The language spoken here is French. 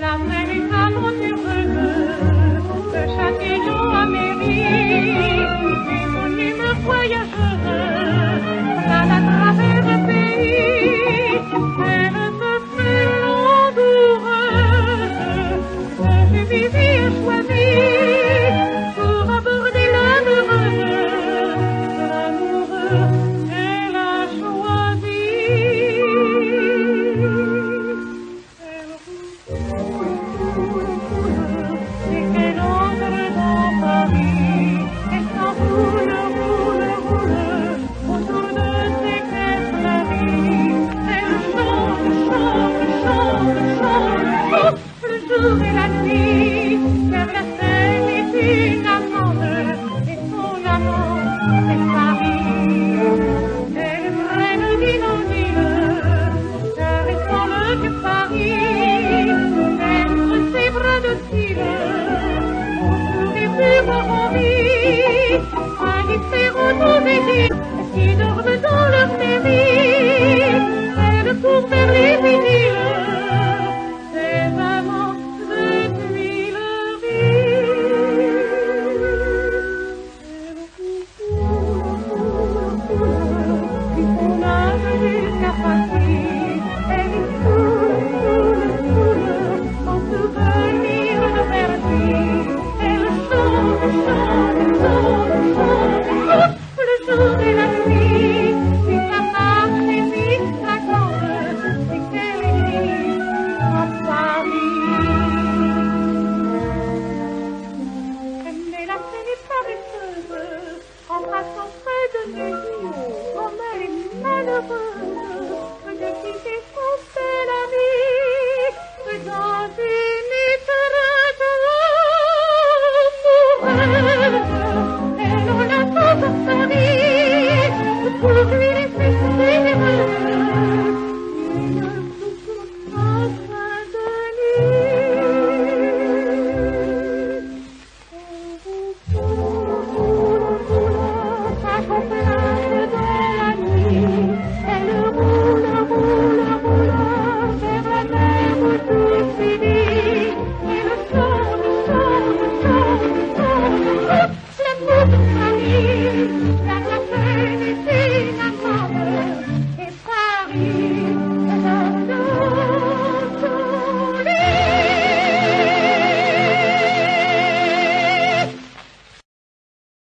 La famille est à mon tour, le château à mairie, et mon hymne voyageuse. Indifférent aux aiguilles qui dorment dans en passant près de mes yeux, comme elle est.